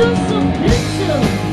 just some pictures.